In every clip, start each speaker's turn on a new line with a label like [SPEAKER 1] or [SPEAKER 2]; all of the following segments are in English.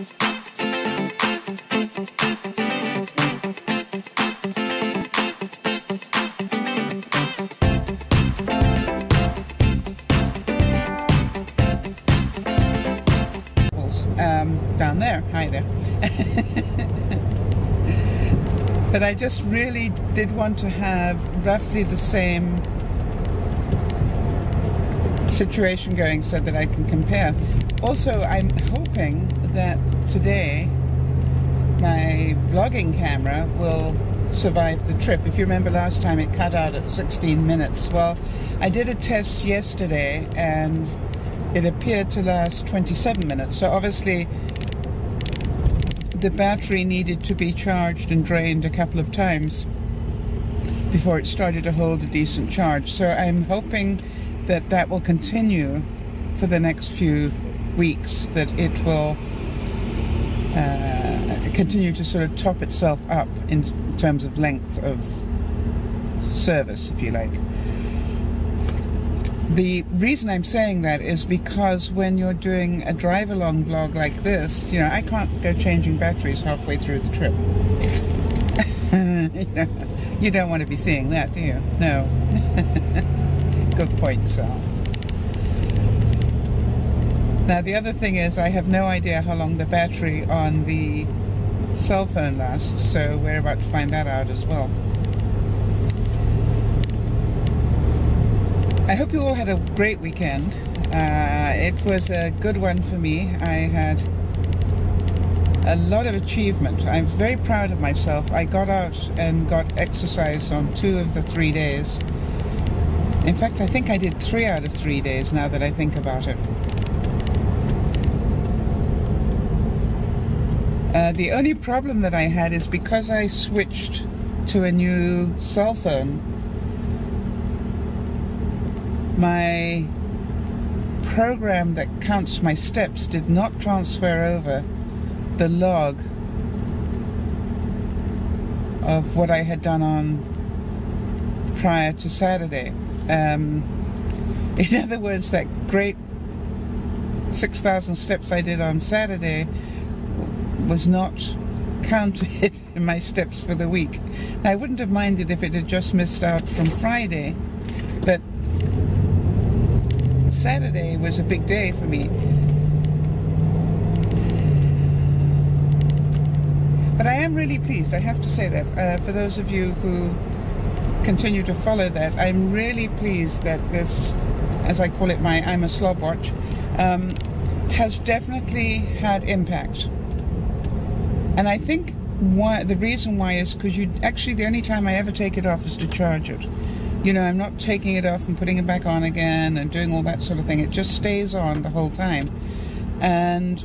[SPEAKER 1] Um, down there. Hi there. but I just really did want to have roughly the same situation going so that I can compare. Also, I'm hoping that today my vlogging camera will survive the trip. If you remember last time it cut out at 16 minutes. Well, I did a test yesterday and it appeared to last 27 minutes. So obviously the battery needed to be charged and drained a couple of times before it started to hold a decent charge. So I'm hoping that that will continue for the next few weeks, that it will uh, continue to sort of top itself up in terms of length of service, if you like. The reason I'm saying that is because when you're doing a drive along vlog like this, you know, I can't go changing batteries halfway through the trip. you, know, you don't want to be seeing that, do you? No. Good point, Sal. Now, the other thing is, I have no idea how long the battery on the cell phone lasts, so we're about to find that out as well. I hope you all had a great weekend. Uh, it was a good one for me. I had a lot of achievement. I'm very proud of myself. I got out and got exercise on two of the three days. In fact, I think I did three out of three days now that I think about it. Uh, the only problem that I had is because I switched to a new cell phone my program that counts my steps did not transfer over the log of what I had done on prior to Saturday. Um, in other words, that great 6,000 steps I did on Saturday was not counted in my steps for the week. Now, I wouldn't have minded if it had just missed out from Friday, but Saturday was a big day for me. But I am really pleased, I have to say that, uh, for those of you who continue to follow that, I'm really pleased that this, as I call it, my I'm a slob watch, um, has definitely had impact. And I think why the reason why is because you actually the only time I ever take it off is to charge it. You know, I'm not taking it off and putting it back on again and doing all that sort of thing. It just stays on the whole time. And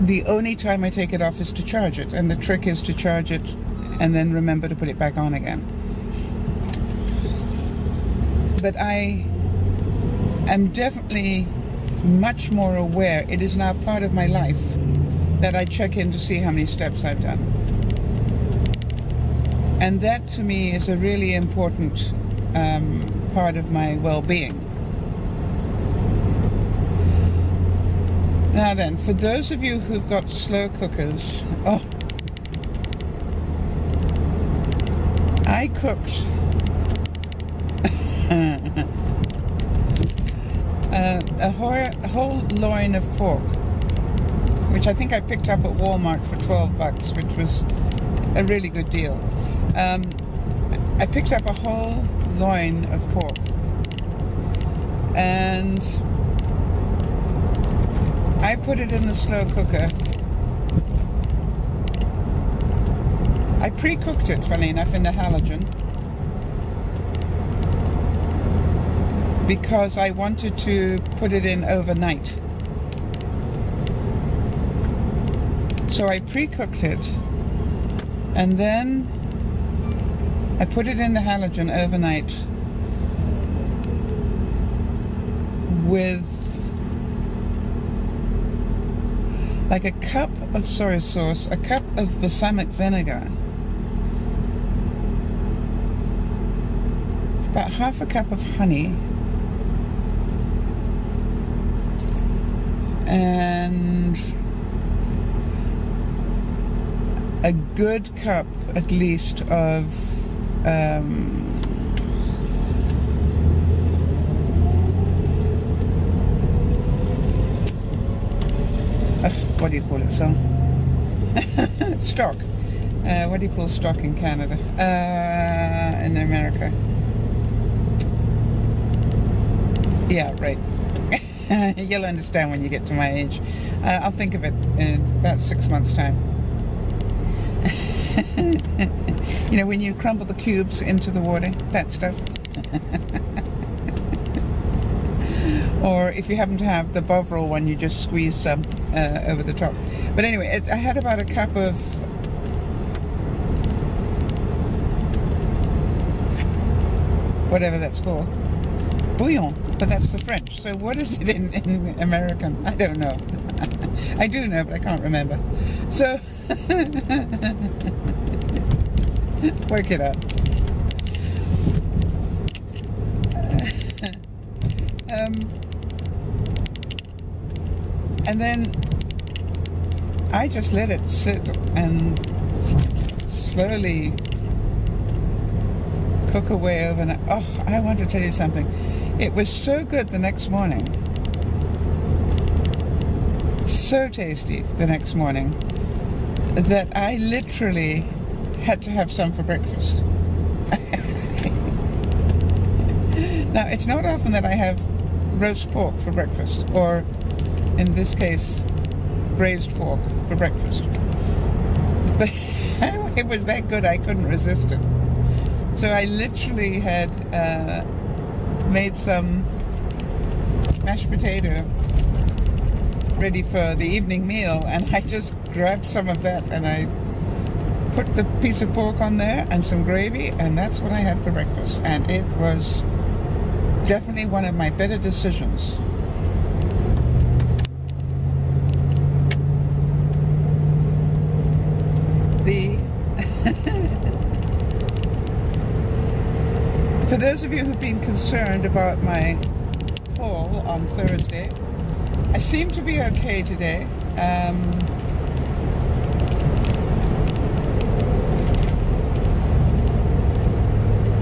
[SPEAKER 1] the only time I take it off is to charge it. And the trick is to charge it and then remember to put it back on again. But I am definitely much more aware. It is now part of my life that I check in to see how many steps I've done. And that to me is a really important um, part of my well-being. Now then, for those of you who've got slow cookers, oh, I cooked uh, a, whole, a whole loin of pork, which I think I picked up at Walmart for 12 bucks, which was a really good deal. Um, I picked up a whole loin of pork. And I put it in the slow cooker. I pre-cooked it, funny enough, in the halogen. Because I wanted to put it in overnight. So I pre-cooked it. And then I put it in the halogen overnight with like a cup of soy sauce, a cup of balsamic vinegar, about half a cup of honey, and a good cup at least of um, uh, what do you call it, son? stock. Uh, what do you call stock in Canada? Uh, in America? Yeah, right. You'll understand when you get to my age. Uh, I'll think of it in about six months' time. you know, when you crumble the cubes into the water, that stuff. or if you happen to have the Bovril one, you just squeeze some uh, over the top. But anyway, it, I had about a cup of whatever that's called, bouillon, but that's the French. So what is it in, in American? I don't know. I do know, but I can't remember. So work it out. um, and then I just let it sit and slowly cook away overnight. Oh, I want to tell you something. It was so good the next morning. So tasty the next morning that I literally had to have some for breakfast. now, it's not often that I have roast pork for breakfast, or in this case, braised pork for breakfast. But it was that good I couldn't resist it. So I literally had uh, made some mashed potato ready for the evening meal and I just grabbed some of that and I put the piece of pork on there and some gravy and that's what I had for breakfast and it was definitely one of my better decisions. The For those of you who've been concerned about my fall on Thursday, I seem to be okay today. Um,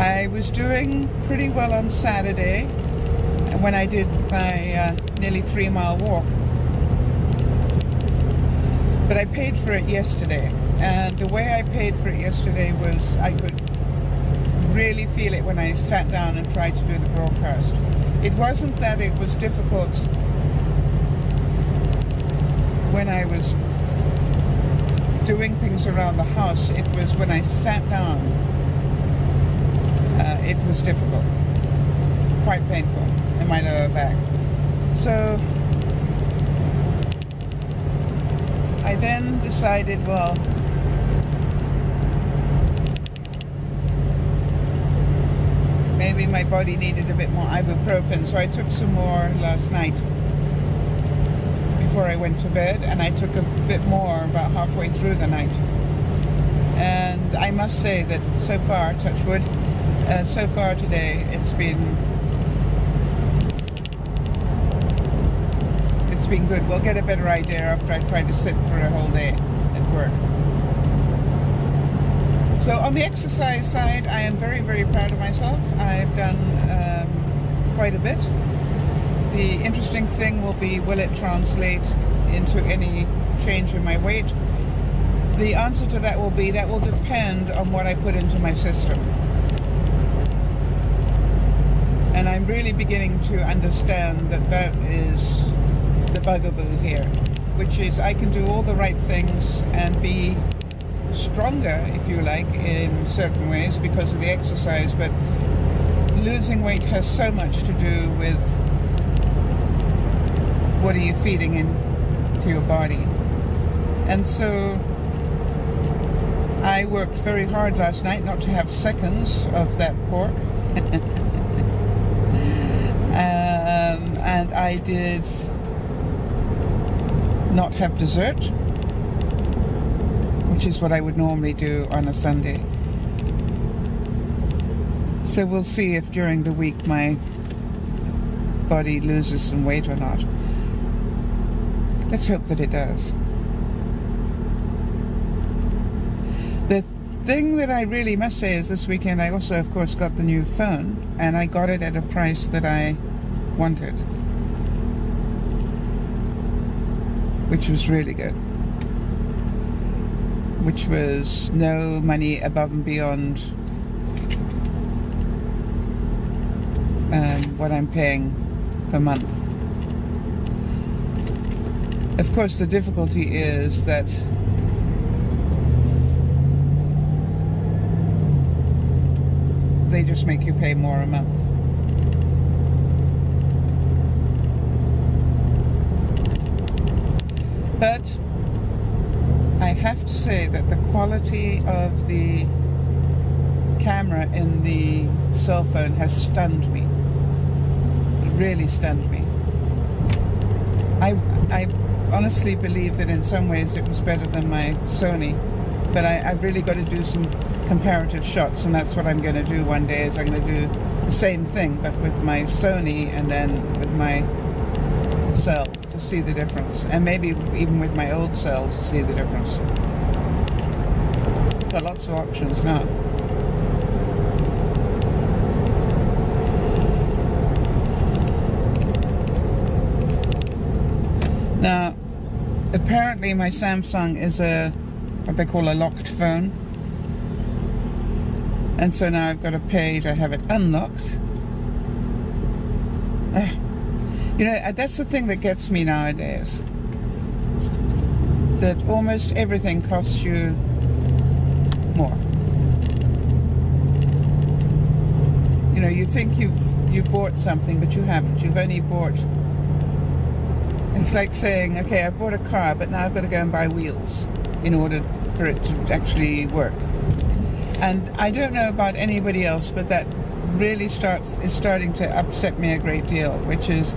[SPEAKER 1] I was doing pretty well on Saturday when I did my uh, nearly three mile walk. But I paid for it yesterday. And the way I paid for it yesterday was I could really feel it when I sat down and tried to do the broadcast. It wasn't that it was difficult when I was doing things around the house. It was when I sat down, uh, it was difficult, quite painful in my lower back. So I then decided, well, maybe my body needed a bit more ibuprofen, so I took some more last night before I went to bed, and I took a bit more about halfway through the night. And I must say that so far, touch wood, uh, so far today, it's been it's been good. We'll get a better idea after I try to sit for a whole day at work. So on the exercise side, I am very, very proud of myself. I've done um, quite a bit. The interesting thing will be, will it translate into any change in my weight? The answer to that will be, that will depend on what I put into my system. And I'm really beginning to understand that that is the bugaboo here, which is I can do all the right things and be stronger, if you like, in certain ways because of the exercise, but losing weight has so much to do with what are you feeding into your body. And so I worked very hard last night not to have seconds of that pork. um, and I did not have dessert which is what I would normally do on a Sunday. So we'll see if during the week my body loses some weight or not. Let's hope that it does. The thing that I really must say is this weekend I also, of course, got the new phone, and I got it at a price that I wanted, which was really good. Which was no money above and beyond um, what I'm paying per month. Of course, the difficulty is that they just make you pay more a month. But I have to say that the quality of the camera in the cell phone has stunned me. It really stunned me. I, I honestly believe that in some ways it was better than my Sony, but I, I've really got to do some comparative shots, and that's what I'm going to do one day. Is I'm going to do the same thing, but with my Sony and then with my cell to see the difference, and maybe even with my old cell to see the difference. Got lots of options. Now, my Samsung is a what they call a locked phone. And so now I've got a page, I have it unlocked. Uh, you know, that's the thing that gets me nowadays. That almost everything costs you more. You know, you think you've you've bought something, but you haven't. You've only bought it's like saying, okay, I've bought a car, but now I've got to go and buy wheels in order for it to actually work. And I don't know about anybody else, but that really starts is starting to upset me a great deal, which is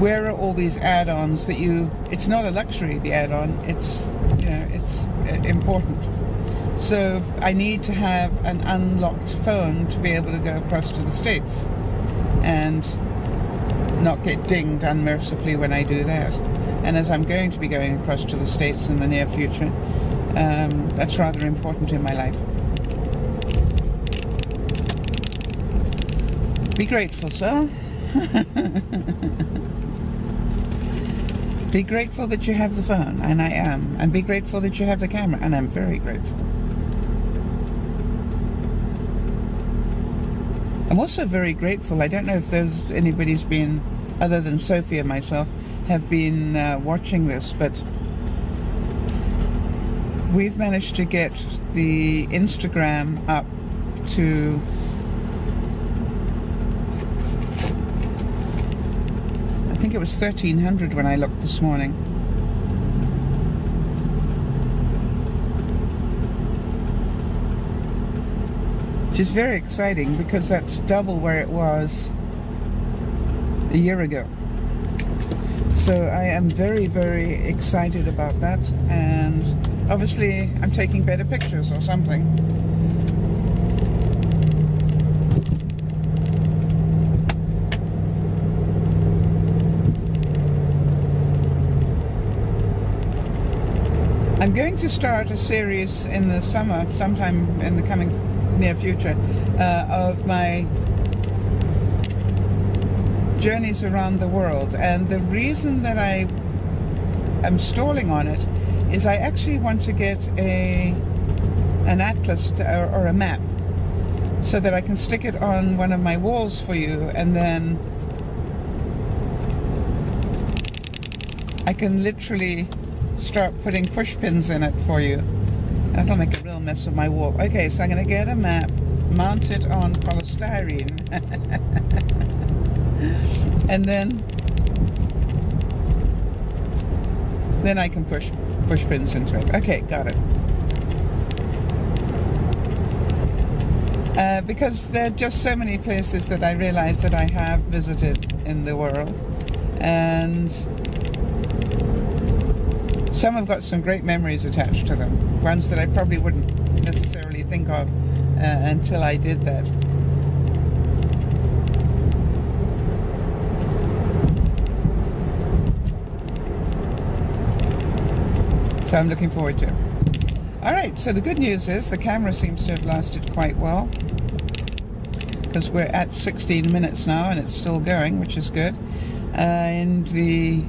[SPEAKER 1] where are all these add-ons that you it's not a luxury the add-on it's you know it's uh, important so i need to have an unlocked phone to be able to go across to the states and not get dinged unmercifully when I do that. And as I'm going to be going across to the States in the near future, um, that's rather important in my life. Be grateful, sir. be grateful that you have the phone, and I am. And be grateful that you have the camera, and I'm very grateful. I'm also very grateful. I don't know if there's anybody's been, other than Sophie and myself, have been uh, watching this, but we've managed to get the Instagram up to I think it was 1300 when I looked this morning. Is very exciting because that's double where it was a year ago. So I am very, very excited about that, and obviously I'm taking better pictures or something. I'm going to start a series in the summer, sometime in the coming near future uh, of my journeys around the world. And the reason that I am stalling on it is I actually want to get a an atlas to, or, or a map so that I can stick it on one of my walls for you and then I can literally start putting push pins in it for you. That'll make a real mess of my wall. Okay, so I'm going to get a map, mount it on polystyrene, and then then I can push push pins into it. Okay, got it. Uh, because there are just so many places that I realize that I have visited in the world, and some have got some great memories attached to them, ones that I probably wouldn't necessarily think of uh, until I did that. So I'm looking forward to it. All right, so the good news is the camera seems to have lasted quite well because we're at 16 minutes now and it's still going, which is good. Uh, and the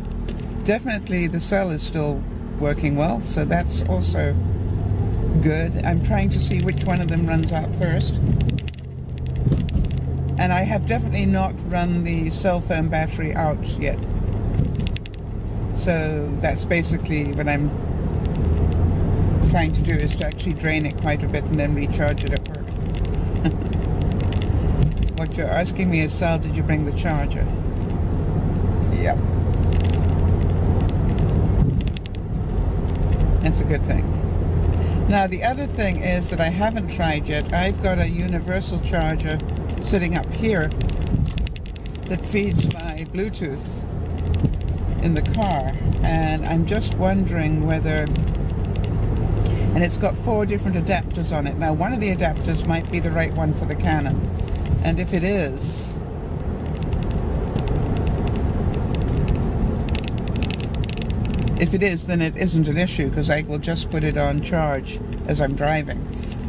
[SPEAKER 1] definitely the cell is still working well, so that's also good. I'm trying to see which one of them runs out first. And I have definitely not run the cell phone battery out yet. So that's basically what I'm trying to do is to actually drain it quite a bit and then recharge it at work. what you're asking me is, Sal, did you bring the charger? Yep. That's a good thing. Now the other thing is that I haven't tried yet. I've got a universal charger sitting up here that feeds my Bluetooth in the car and I'm just wondering whether and it's got four different adapters on it. Now one of the adapters might be the right one for the Canon and if it is if it is then it isn't an issue because I will just put it on charge as I'm driving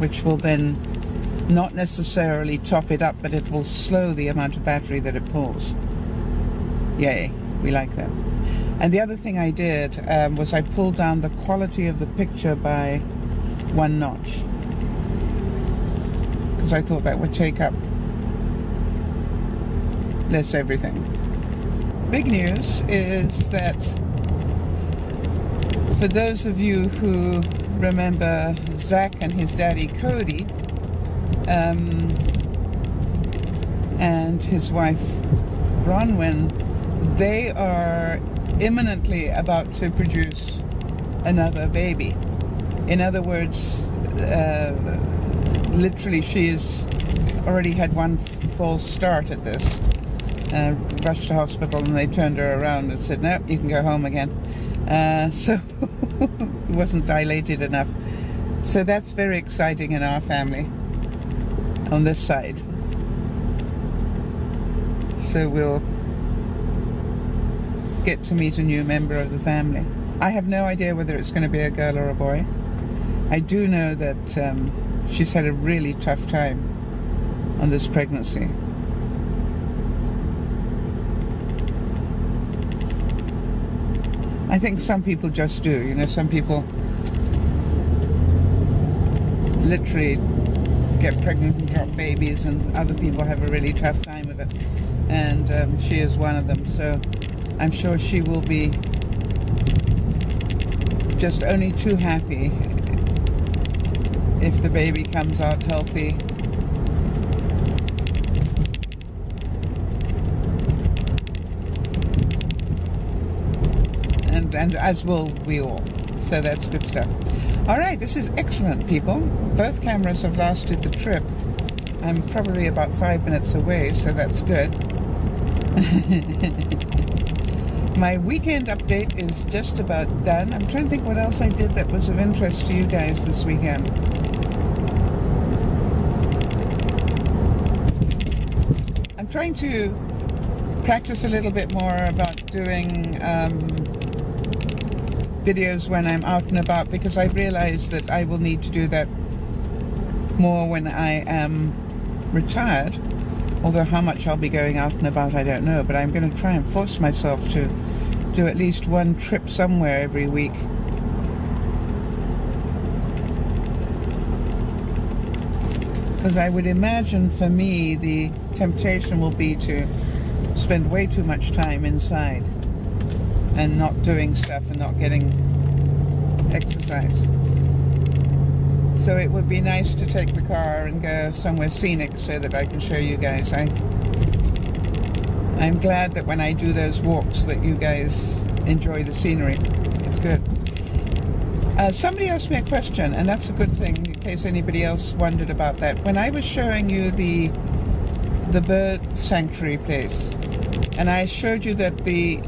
[SPEAKER 1] which will then not necessarily top it up but it will slow the amount of battery that it pulls. Yay, we like that. And the other thing I did um, was I pulled down the quality of the picture by one notch. Because I thought that would take up less everything. Big news is that for those of you who remember Zach and his daddy Cody um, and his wife Bronwyn, they are imminently about to produce another baby. In other words, uh, literally, has already had one false start at this. Uh, rushed to hospital and they turned her around and said, "No, you can go home again." Uh, so it wasn't dilated enough. So that's very exciting in our family on this side. So we'll get to meet a new member of the family. I have no idea whether it's going to be a girl or a boy. I do know that um, she's had a really tough time on this pregnancy. I think some people just do. You know, some people literally get pregnant and drop babies, and other people have a really tough time of it. And um, she is one of them. So I'm sure she will be just only too happy if the baby comes out healthy. And, and as will we all. So that's good stuff. All right, this is excellent, people. Both cameras have lasted the trip. I'm probably about five minutes away, so that's good. My weekend update is just about done. I'm trying to think what else I did that was of interest to you guys this weekend. I'm trying to practice a little bit more about doing um, videos when I'm out and about because I realize that I will need to do that more when I am retired. Although how much I'll be going out and about, I don't know. But I'm going to try and force myself to do at least one trip somewhere every week. Because I would imagine for me, the temptation will be to spend way too much time inside and not doing stuff and not getting exercise. So it would be nice to take the car and go somewhere scenic so that I can show you guys. I, I'm glad that when I do those walks that you guys enjoy the scenery. It's good. Uh, somebody asked me a question, and that's a good thing in case anybody else wondered about that. When I was showing you the the bird sanctuary place, and I showed you that the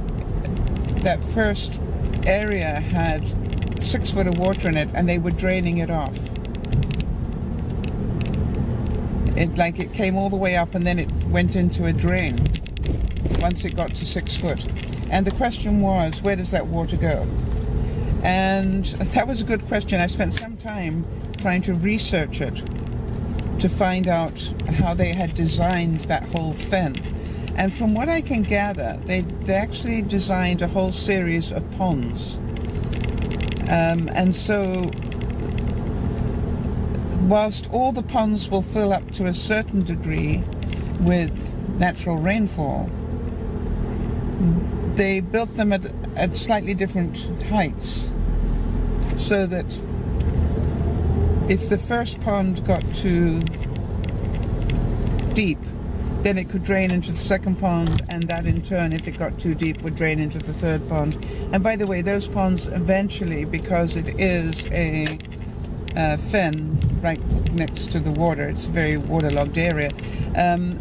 [SPEAKER 1] that first area had six foot of water in it, and they were draining it off. It like it came all the way up and then it went into a drain once it got to six foot. And the question was, where does that water go? And that was a good question. I spent some time trying to research it to find out how they had designed that whole fen. And from what I can gather, they, they actually designed a whole series of ponds. Um, and so, whilst all the ponds will fill up to a certain degree with natural rainfall, they built them at, at slightly different heights so that if the first pond got too deep, then it could drain into the second pond, and that in turn, if it got too deep, would drain into the third pond. And by the way, those ponds eventually, because it is a uh, fen right next to the water, it's a very waterlogged area, um,